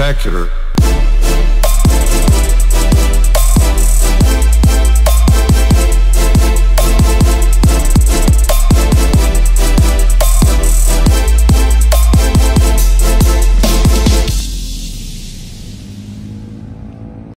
spectacular.